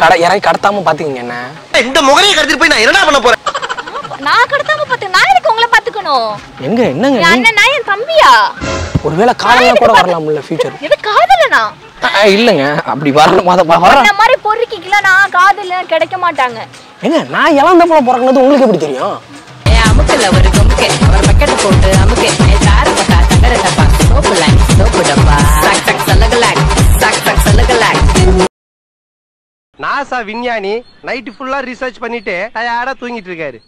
கடை இறக்கி கடத்தாம பாத்துக்கங்க என்ன? இந்த முகரையை கடத்திட்டு போய் நான் என்னடா பண்ண போறேன்? நான் கடத்தாம பார்த்து நான் எதுக்கு உங்களை பாத்துக்கணும்? எங்க என்னங்க அண்ணன் நான் என் தம்பியா? ஒருவேளை காலையில கூட வரலாம்ல ஃபியூச்சர் எது காதலனா இல்லைங்க. அப்படி வரணும் அத வர இந்த மாதிரி பொறுக்கிக்கலாம் நான் காதல கிடைக்க மாட்டாங்க. ஏங்க நான் இளந்தப்பல பிறக்கணுது உங்களுக்கு எப்படி தெரியும்? ஏ அமுக்கல ஒரு கொம்புக்கு. அவர் பக்கெட் போட்டு அமுக்கு. ஏ தார பக்கா தகர டப்பா. சோப்பு லைன் சோப்பு டப்பா. சக் சக் சலகலாக் சக் சக் சலகலாக் நாசா விஞ்ஞானி நைட்டு ஃபுல்லா ரிசர்ச் பண்ணிட்டு டயர்டா தூங்கிட்டு இருக்காரு.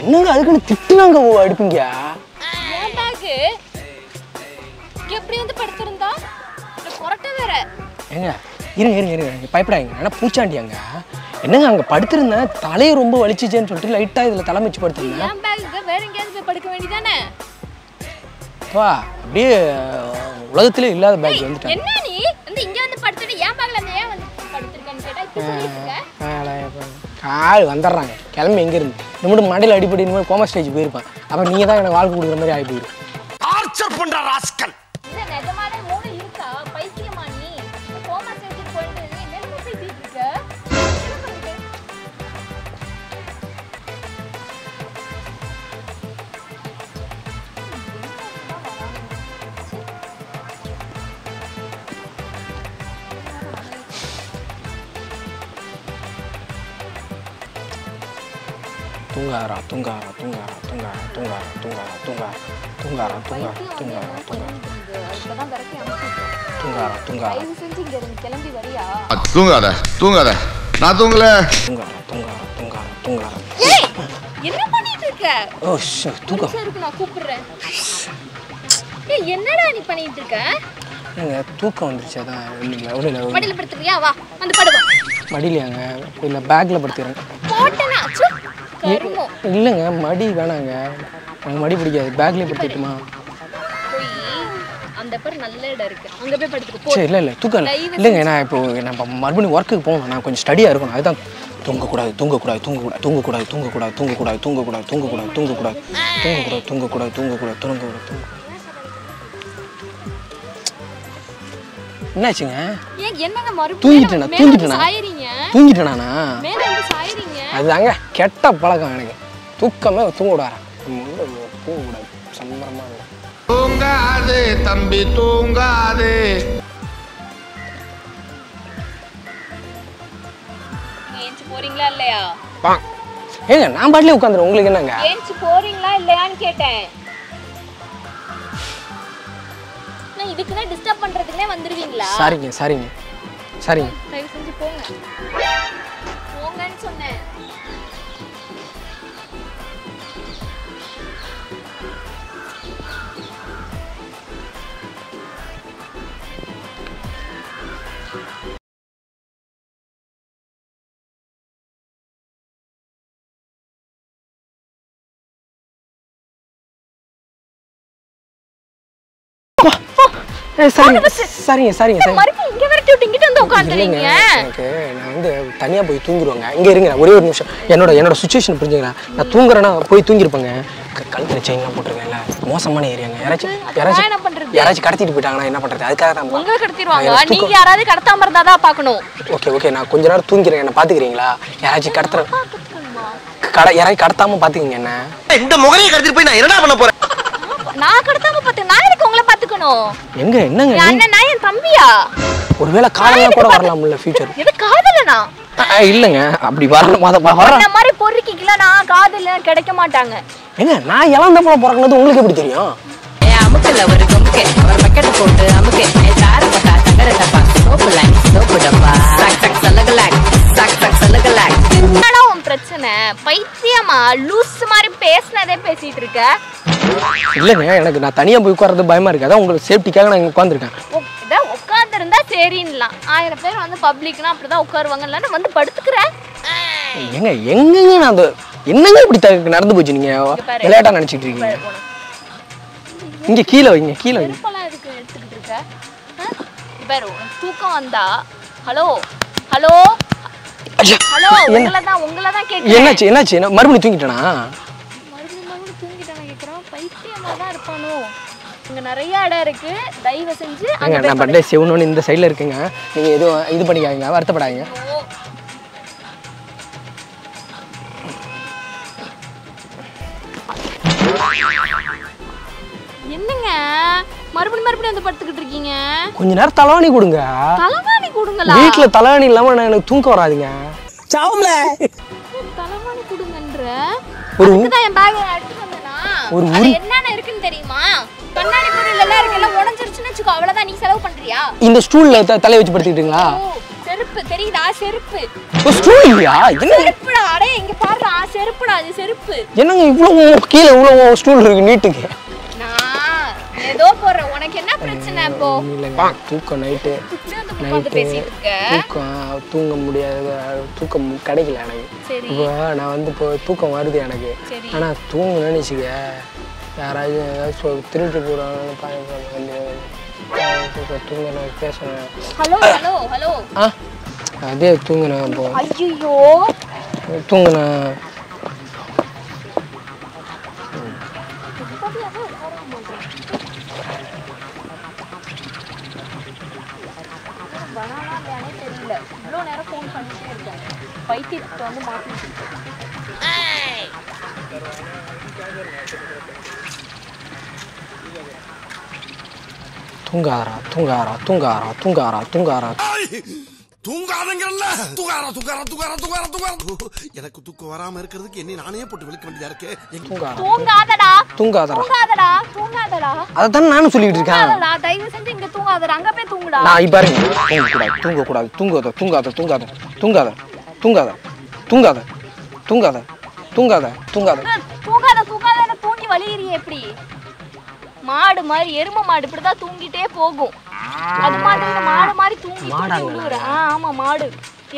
என்னங்க அதுக்குன்னு திட்டுனாங்க அடிப்பீங்க? ஏன் பேக் எப்படி வந்து படுத்திருந்தா? கொரட்டை வேற. ஏங்க இருங்க இருங்க இருங்க நீங்க பயப்படாதீங்க. ஆனா பூச்சாண்டியாங்க. என்னங்க அங்க படுத்திருந்தேன் தலையை ரொம்ப வலிச்சுச்சேன்னு சொல்லிட்டு லைட்டா இதுல தலை வச்சு படுத்திருந்தேன். ஏன் பேக் வேற எங்கேயாவது போய் படுக்க வேண்டியதானே? அப்பா அப்படியே உலகத்திலே இல்லாத பேக் வந்துட்டேன். என்ன நீ? வந்து இங்க வந்து படுத்துட்டு ஏன் பேக்ல இருந்து ஏன் வந்து படுத்திருக்கேன்னு கேட்டா இப்ப சொல்லிட்டு இருக்க? ஆள் வந்துடுறாங்க. கிளம்பி எங்கே இருந்து இன்னும் மண்டையில் அடிப்படி இனிமேல் கோமா ஸ்டேஜ் போயிருப்பேன். அப்போ நீங்கள் தான் எனக்கு வாழ்க்கை கொடுக்குற மாதிரி ஆகி போயிடும் டார்ச்சர் பண்ணுற ராஸ்கல். தூங்காரா தூங்காரா இப்பதான் விரட்டி அனுப்பிச்சிருக்கோம். தூங்காரா தூங்காரா தயவு செஞ்சு இங்க இருந்து கிளம்பி வரியா தூங்காத தூங்காத நான் தூங்கல தூங்காரா தூங்காரா தூங்காரா தூங்காரா ஏய் என்ன பண்ணிட்டு இருக்க ஓ ஷே தூக்கம் நிமிஷம் இருக்கு நான் கூப்பிடுறேன் ஏய் என்னடா நீ பண்ணிட்டு இருக்க ஏங்க தூக்கம் வந்துருச்சு அதான் இல்லைங்களா ஒன்றும் இல்லை மடியில படுத்துறியா வா வந்து படுவா மடியிலையாங்க இல்லை போட்டனா அச்சோ கருமம் இல்லைங்க மடி வேணாங்க எனக்கு மடி பிடிக்காது பேக்லேயே படுத்துட்டுமா போய் அந்த பேர் நல்ல இடம் இருக்கு அங்க போய் படுத்துக்க போ சரி இல்லை இல்லை தூக்கம் இல்லைங்க நான் இப்போ நம்ம மறுபடியும் ஒர்க்குக்கு போகணும் நான் கொஞ்சம் ஸ்டடியாக இருக்கணும் அதுதான் தூங்கக்கூடாது தூங்கக்கூடாது தூங்கக்கூடாது தூங்கக்கூடாது தூங்கக்கூடாது தூங்கக்கூடாது தூங்கக்கூடாது தூங்கக்கூடாது தூங்கக்கூடாது தூங்கக்கூடாது தூங்கக்கூடாது தூங்கக்கூடாது தூங்கக்கூடாது தூங்க என்னாச்சுங்க ஏன் என்னங்க மறுபடியும் தூங்கிட்டேனா தூங்கிட்டேனா தூங்கிட்டேனா மேல வந்து சாயறீங்க அதுதாங்க கெட்ட பழக்கம் எனக்கு. தூக்கமே தூங்க விடாரா தூங்கக்கூடாது. சம்பரமா இருக்கும் தூங்காதே தம்பி தூங்காதே. போறீங்களா இல்லையா? ஏங்க நான் பாட்டிலே உட்காந்துருவேன். உங்களுக்கு என்னங்க? ஏஞ்சி போறீங்களா இல்லையான்னு கேட்டேன். நான் இதுக்குன்னே டிஸ்டர்ப் பண்றதுக்குனே வந்துருவீங்களா? சரிங்க சரிங்க. சரிங்க. தயவு செஞ்சு போங்க. 괜찮 네. 와, 어, 네, 살 인, 살 인, 살 인, 살 인. உட்காந்துறீங்க எனக்கு நான் வந்து தனியாக போய் தூங்கிடுவேங்க. இங்கே இருங்க ஒரே ஒரு நிமிஷம். என்னோட என்னோட சுச்சுவேஷன் புரிஞ்சுங்களேன் நான் தூங்குறேன்னா போய் தூங்கிருப்பேங்க க- கழுத்துல செயின்லாம் போட்டிருக்கேன்ல. மோசமான ஏரியாங்க யாராச்சும் யாராச்சும் என்ன பண்றது? யாராச்சும் கடத்திட்டு போயிட்டாங்கன்னா என்ன பண்ணுறது அதுக்காக தான் உங்களை கடத்திடுவாங்க. எனக்கு நீங்க. யாராவது கடத்தாம இருந்தாதான் பாக்கணும் ஓகே ஓகே நான் கொஞ்ச நேரம் தூங்கிறேன் என்ன பார்த்துக்கிறீங்களா? யாராச்சும் கடத்துற கடை யாராச்சும் கடத்தாம பார்த்துக்கங்க என்ன. இந்த முகரையை கடத்திட்டு போய் நான் என்னடா பண்ண போறேன்? நான் கடத்தாம பார்த்து நான் எதுக்கு உங்களை பாத்துக்கணும் எங்க என்னங்க அண்ணன் நான் என் தம்பியா? ஒருவேளை காலையில கூட வரலாம்ல ஃபியூச்சர் எது காதலனா? இல்லைங்க. அப்படி வரணும் அத வ- வர இந்த மாதிரி பொறுக்கிக்கலாம் நான் காதல கிடைக்க மாட்டாங்க. ஏங்க நான் இளந்தப்பல பிறக்கணுது உங்களுக்கு எப்படி தெரியும்? ஏ அமுக்கல ஒரு கொம்புக்கு அவர் பக்கெட் போட்டு அமுக்கு. ஏ தார பக்கா தகர டப்பா சோப்பு லைன் சோப்பு டப்பா. சக் சக் சலகலாக் சக் சக் சலகலாக் என்னடா உன் பிரச்சனை? பைத்தியமா? லூஸ் மாதிரி பேசுனதே பேசிட்டு இருக்க. இல்லைங்க எனக்கு நான் தனியாக போய் உட்கார்றது பயமா இருக்கு. அதான் உங்களுக்கு சேஃப்டிக்காக நான் இங்கே உட்காந்துருக்கேன் உட்கார்ந்து இருந்தா சரின்லாம் ஆயிரம் பேர் வந்து பப்ளிக்னா அப்படிதான் உட்காருவாங்க இல்லைன்னா வந்து படுத்துக்கிற. ஏங்க எங்கங்க நான் அந்த என்னங்க இப்படி த- நடந்து போச்சு நீங்க. விளையாட்டா நினைச்சிட்டு இருக்கீங்க? இங்க கீழே வைங்க கீழே வைங்க. செருப்பெல்லாம் எதுக்கு எடுத்துக்கிட்டு இருக்க? ஆ? இங்க பாரு உனக்கு தூக்கம் வந்தா ஹலோ ஹலோ ஐயா, ஹலோ என்ன? உங்களை தான் உங்களை தான் கேட்குறேன் என்னாச்சு என்னாச்சு? என்ன மறுபடியும் தூங்கிட்டேனா மறுபடியும் மறுபடியும் தூங்கிட்டான கேட்குறான் பைத்தியமா தான் இருப்பானோ இங்க நிறைய இடம் இருக்கு. தயவு செஞ்சு அங்க நான் பண்டே செவனோன்னு இந்த சைடில் இருக்குங்க. நீங்க எதுவும் இது பண்ணிக்காதீங்க வருத்தப்படாதீங்க. என்னங்க? மறுபடியும் மறுபடியும் வந்து படுத்துக்கிட்டு இருக்கீங்க? கொஞ்ச நேரம் தலைவாணி கொடுங்க. தலைவாணி கொடுங்களா? வீட்டுல தலைவாணி இல்லாம நான் எனக்கு தூக்கம் வராதுங்க. தலைவாணி கொடுங்கன்ற. ஒரு அதுதான் என் பேக் எடுத்து வந்தேனா? ஒரு என்னென்ன இருக்குன்னு தெரியுமா? கண்ணாடி பொருள் எல்லாம் இருக்குல்ல உடஞ்சிருச்சுன்னு வச்சுக்கோ அவ்வளவுதான். நீ செலவு பண்றியா? இந்த ஸ்டூல்ல த தலையை வச்சு படுத்துக்கிட்டுங்களா? செருப்பு. தெரியுதா? செருப்பு. ஓ ஸ்டூல் இல்லையா? என்ன செருப்புடா. அடே இங்க பாருடா. செருப்புடா அது செருப்பு. என்னங்க இவ்வளோ கீழே இவ்வளோ ஸ்டூல் இருக்கு நீட்டுக்கு? நான் ஏதோ போடுறேன். உனக்கு என்ன பிரச்சனை இப்போ? இல்லைங்க தூக்கம் வந்து உட்காந்து பேசிட்டு இருக்க? தூக்கம் தூங்க முடியாது. தூக்கம் கிடைக்கல எனக்கு. சரி. நான் வந்து இப்போ தூக்கம் வருது எனக்கு. சரி. ஆனால் தூங்கணும்னு வச்சுக்க யாராவது ஏதாவது திருட்டு போடுவாங்கன்னு பாருங்க தூங்கினேன் பேசுனேன் ஹலோ ஹலோ ஹலோ. ஆ அதே தூங்கினேன் அப்போ ஐயோ தூங்கினேன் பைத்தியத்தை வந்து மாற்றி தூங்காரா தூங்காரா தூங்காரா தூங்காரா தூங்காரா தூங்காதங்கல்ல! தூங்காரா தூங்காரா தூங்காரா தூங்காரா தூங்காரா எனக்கு தூக்கம் வராம இருக்கிறதுக்கு என்ன நானே போட்டு விழுக்க வேண்டியதா இருக்கு? தூங்காரா தூங்காதடா. தூங்காதடா. தூங்காதடா. தூங்காதடா. அதைத்தான் நானும் சொல்லிட்டு இருக்கேன். தயவு செஞ்சு இங்க தூங்காதடா. அங்க போய் தூங்குடா. நான் இப்ப பாருங்க. தூங்கக்கூடாது தூங்கக்கூடாது தூங்காத தூங்காத தூங்காத தூங்காத தூங்காத தூங்காத தூங்காத தூங்காத தூங்காத. தூங்காத தூங்காத தூங்கி வலியுறியே எப்படி? மாடு மாதிரி எரும மாடு இப்படிதான் தூங்கிட்டே போகும். அது மாதிரி இந்த மாடு மாதிரி தூங்கி? விழுவுற. ஆ ஆமா மாடு.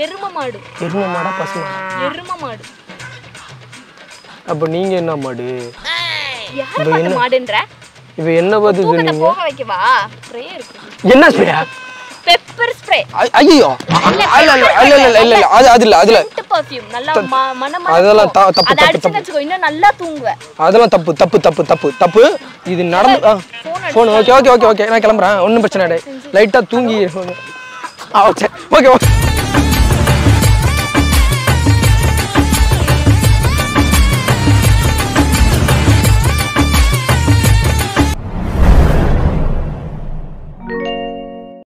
எரும மாடு. எரும மாடா பசு மாடா? எரும மாடு. அப்ப நீங்க என்ன மாடு? யார் பார்த்து மாடுன்ற? இப்ப என்ன பார்த்து சொன்னீங்க? போக வைக்கவா? ஸ்ப்ரே இருக்கு. என்ன ஸ்ப்ரே? பெப்பர் ஸ்ப்ரே ஐயோ இல்ல இல்ல இல்ல இல்ல இல்ல இல்ல அது அது இல்ல அதுல பர்ஃப்யூம் நல்லா ம- மணமா அதெல்லாம் தப்பு, தப்பு, தப்பு. வச்சுக்கோ இன்னும் நல்லா தூங்குவ. அதெல்லாம் தப்பு தப்பு தப்பு தப்பு தப்பு. இது நடந்து phone okay okay okay okay நான் கிளம்புறேன். ஒன்றும் பிரச்சனை கிடையாது லைட்டாக தூங்கி ஓகே ஓகே.